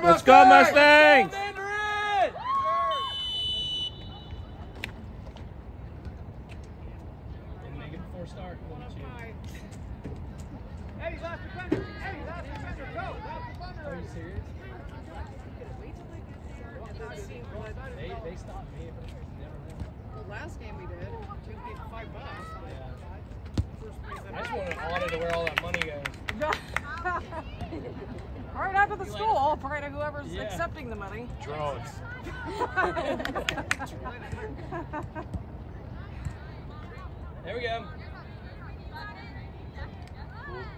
Let's go, Mustangs! Didn't make it before start. Look at you. Eddie, last defender. Eddie, last defender. Go. Last defender. Are you serious? They, they stopped me. but Never know. The last game we did, we five bucks. Yeah. I just want an audit to where all that money goes. Right after the school, right to whoever's Yeah. accepting the money. Drugs. There we go.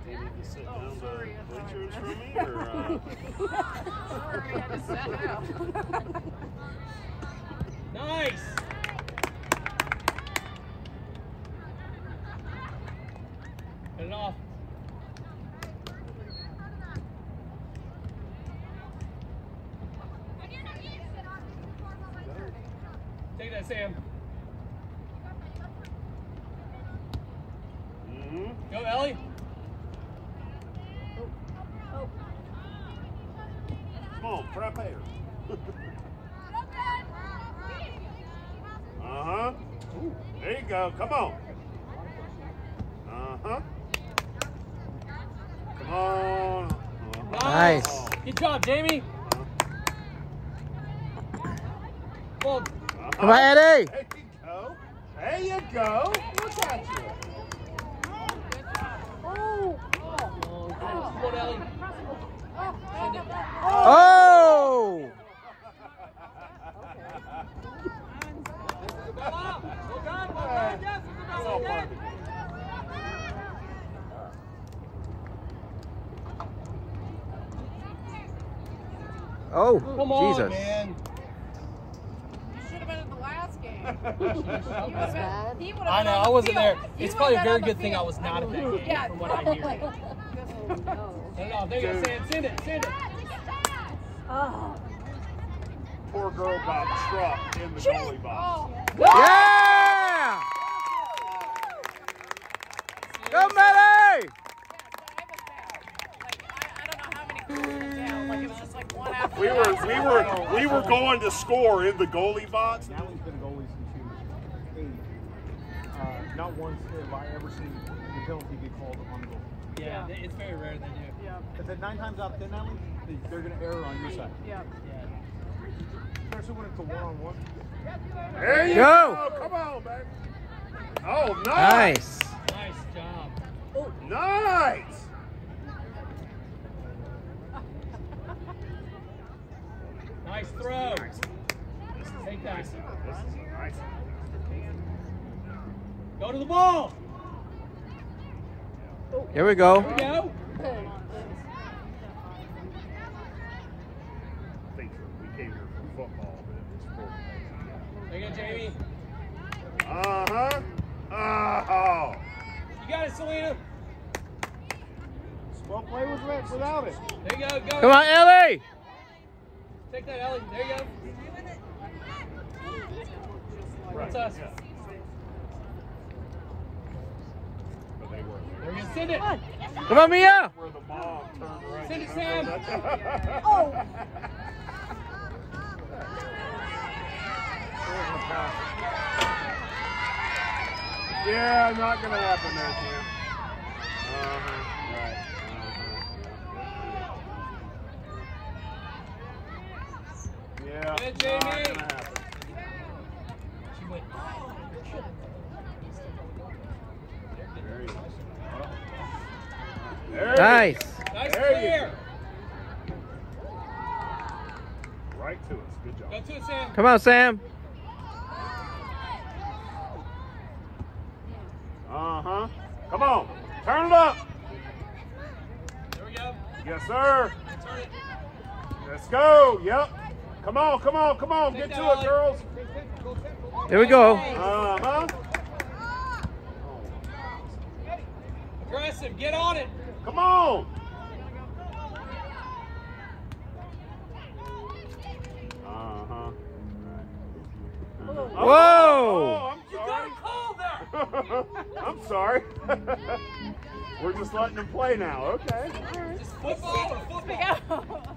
Do you need to sit down the bleachers for me, or? Uh... Sorry, I just sat down. Nice. Get it off. Take Sam. hmm Go, Ellie. Come on, frappe her. uh huh. There you go. Come on. Uh huh. Come on. Uh-huh. Nice. Good job, Jamie. Well, Uh-huh. Come on, Eddie. There you go. There you go. Look at you. come on, Ellie. Send it. Oh! Well done, well done, yes, It's all part of the game. Oh, Come on, Jesus. man. You should have been at the last game. He would've been- he would've I know, I wasn't there. It's probably a very good thing I was not at that game, Yeah. from what I hear. Send it off. There you go, Sam. Send it, send it. Poor girl got trucked in the goalie box. Yeah! Go, Melly! We were we were we were going to score in the goalie box. Natalie's been a goalie since she was eight. Uh, not once have I ever seen the penalty get called on the goal. Yeah, it's very rare they do. Yeah, Because at nine times out of ten, Natalie, they, they're going to err on your side. yeah. Yeah. Especially when it's a one-on-one. There you Go. go. Come on, baby. Oh, nice. Nice. Nice job. Oh, nice. Nice throw. Take that. This is a nice. Go to the ball. Here we go. There we go. I think we came here for football, but it was for. There you go, Jamie. Uh huh. Oh. You got it, Selena. Well, play with it without it. There you go. Go. Come on, Ellie! Take that, Ellie. There you go. That's us. Yeah. But they were. There you go. Send it. Come on, Mia! Where the mom right. Send it, Sam. Oh. Yeah, not gonna happen there, Sam. Uh-huh. Right. Uh-huh. Yeah. Good, Jamie. She went. There you go. There Nice. Nice There clear. Right to us. Good job. Go to it, Sam. Come on, Sam. Uh huh. Come on. Turn it up. There we go. Yes, sir. Turn it. Let's go. Yep. Come on, come on, come on. Take Get to it, Ollie. girls. Here we go. Uh huh. Aggressive. Get on it. Come on. Uh huh. Whoa! I'm You sorry. got a call there. I'm sorry. We're just letting them play now. Okay. Just football or football?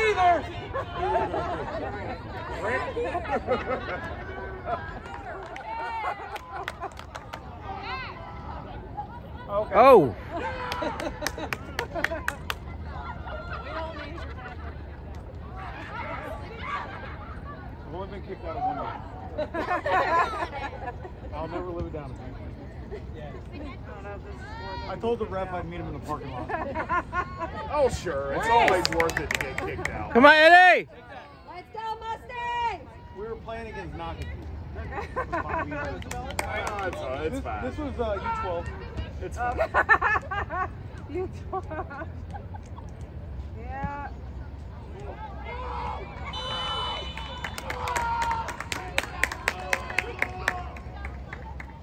either. Okay. Oh. I've only been kicked out of one game. I'll never live it down. Yeah. I told the ref I'd meet him in the parking lot. Oh, sure. It's always worth it to get kicked out. Come on, Eddie. Let's go, Mustangs! We were playing against Knockett. Ah, it's, uh, it's This, this was uh, U12. It's um, fine. You Yeah.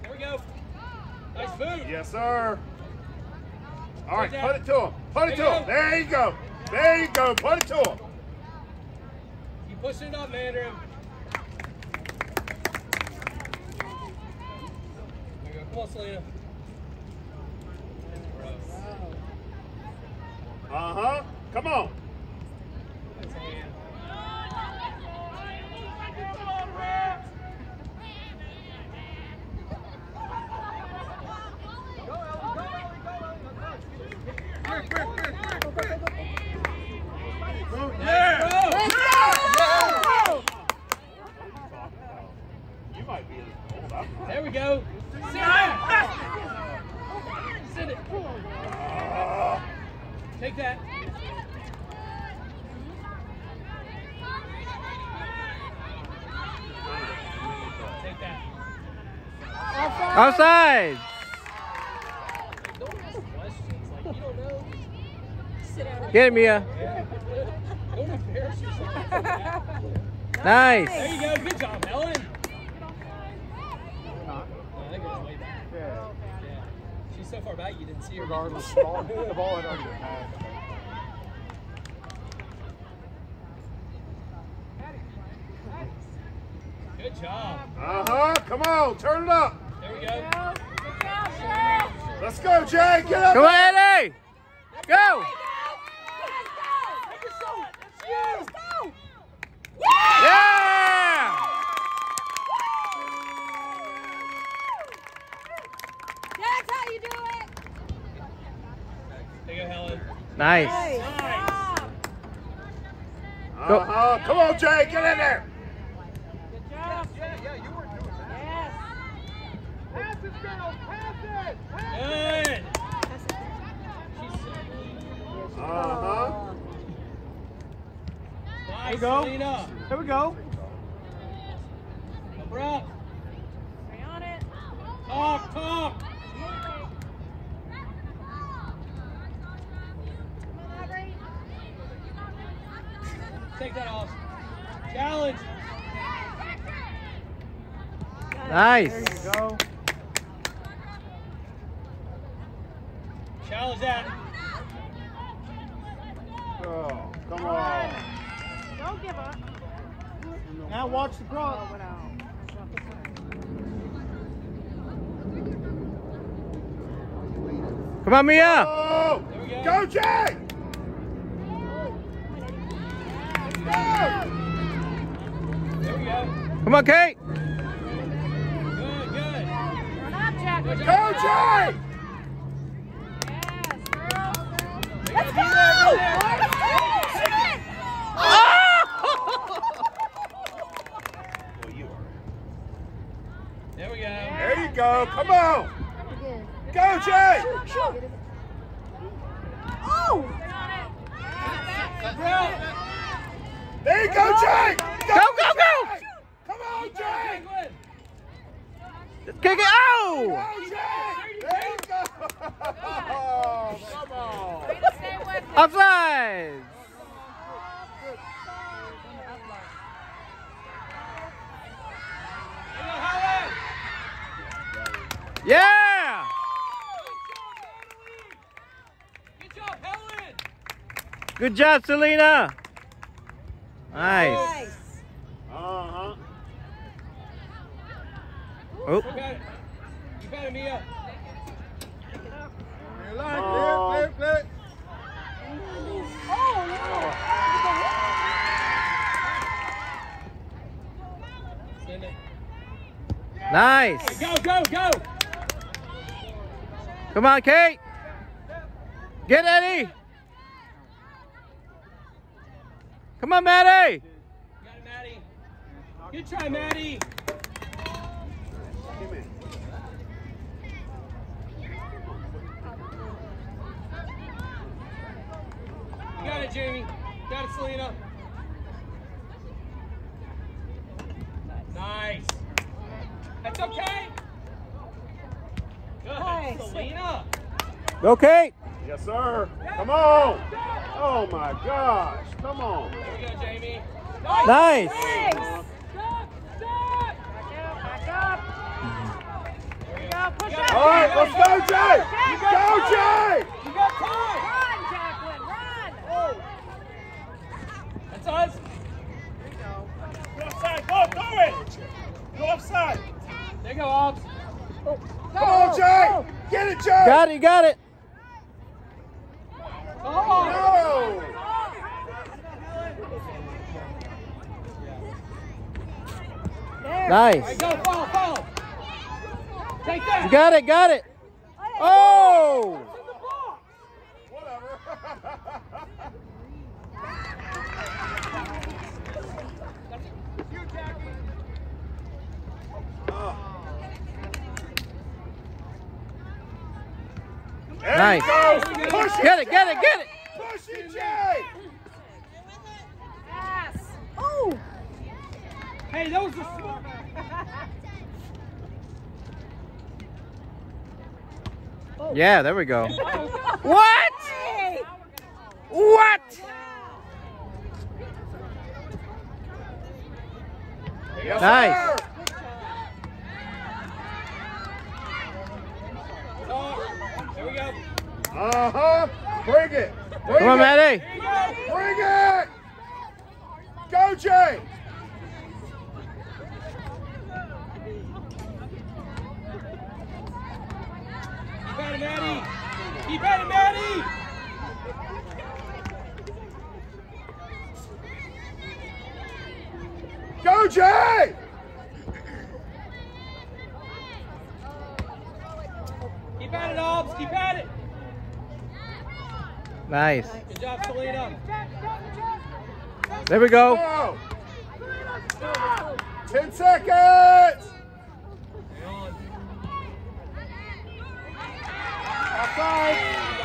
There we go. Nice food. Yes, sir. All right, put it to him. Put it to him. There you go. There you go. Put it to him. You pushing it up, Mandarin. There you go. Come on, Selena. Uh huh. Come on. That's all you. Yeah. Let's go! You might be in the hole. Come on. There we go. Sit it. Sit it. Take that. Take that. Outside. Don't ask questions. Like, you don't know. Sit down. Get it, Mia. Don't embarrass yourself. There Nice. you go. Good job, Helen. She's so far back you didn't see her. Regardless, the ball, the ball had already been passed. Good job. Uh huh. Come on. Turn it up. There we go. Good job, Sheriff. Let's go, Jay. Get up. Come on, Eddie. Go. Yeah. That's how you do it! There you go, Helen. Nice. Nice. Uh huh. Come on, Jay. Get in there. Good job. Yeah, yeah, you weren't doing that. Yes. Pass it, girls, pass it. Pass Good. Uh huh. Nice, we go. Selena. There we go. Up. Stay on it. Talk, talk. Nice. There you go. Challenge that. Girl, come on. Don't give up. Now watch the cross. Come on, Mia. Go, go Jay. Let's go. There we go. Come on, Kate. Up, Jack. Go, job. Jay! Yes. Let's go! There we go. There you go. Come on. Go, Jay! Oh! There you go, Jay! Go, go, go. Come on, Jay! Good. Kick it. Oh. Go, Jay! There you go! Come on! Way to stay with it. Offside. Come on, Howard. Yeah. Good job, Helen. Good job, Selena. Nice. Uh-huh. Oh. You got it. You got it, Mia. Flip, flip, flip. Send it. Nice. Go, go, go. Come on, Kate. Get Eddie. Come on, Maddie. You got it, Maddie. Good try, Maddie. You got it, Jamie. Got it, Selena. Nice. That's okay. Good, Selena. Go, Kate. Yes, sir. Come on. Oh, my gosh. Come on. There we go, Jamie. Nice. Stop, stop. Back up. There. Push up. All right, let's go, Jay! Go, Jay! You got time. Run, Jacqueline. Run. That's us. Go offside. Go, do it! Go offside. There you go, Ops. Come on, Jay! Get it, Jay! Got it. You got it. Oh. No! Nice. right, go, follow, follow. Take. You got it. Got it. Oh. There Nice. go. Push Get it. Get it. Get it. Push it, Jay! Yes. Hey, that was a smart. Yeah. There we go. What? What? Yes, Nice. sir. Oh, there we go. Uh-huh. Bring it. Bring Come on, it. Maddie. There you go. Bring it! Go, Jay! Go, Jay! Keep at it, Obbs. Keep at it. Nice. Good job, Selena. There we go. go. Ten seconds. Outside.